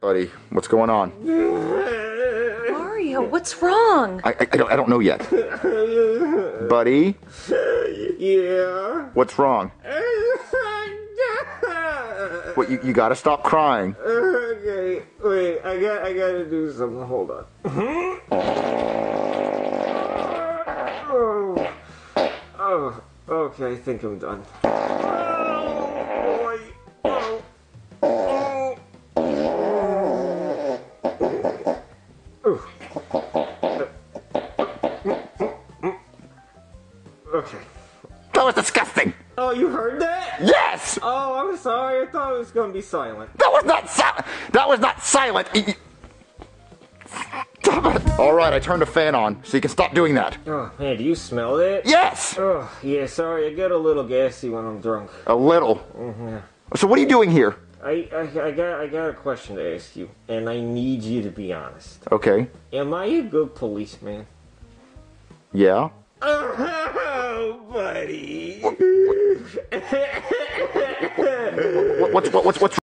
Buddy, what's going on? Mario, what's wrong? I, I, I, don't, I don't know yet. Buddy, Yeah. what's wrong? What, you, you gotta stop crying. Okay, wait. I got. I gotta do something. Hold on. oh. oh. Okay. I think I'm done. Okay. That was disgusting! Oh, you heard that? Yes! Oh, I'm sorry. I thought it was gonna be silent. That was not silent! That was not silent! Y- y- Stop it! Alright, I turned the fan on, so you can stop doing that. Oh man, do you smell it? Yes! Oh yeah, sorry. I get a little gassy when I'm drunk. A little. Mm-hmm. So what are you doing here? I, I I got I got a question to ask you, and I need you to be honest. Okay. Am I a good policeman? Yeah? Oh, buddy. What, what's, what, what's, what's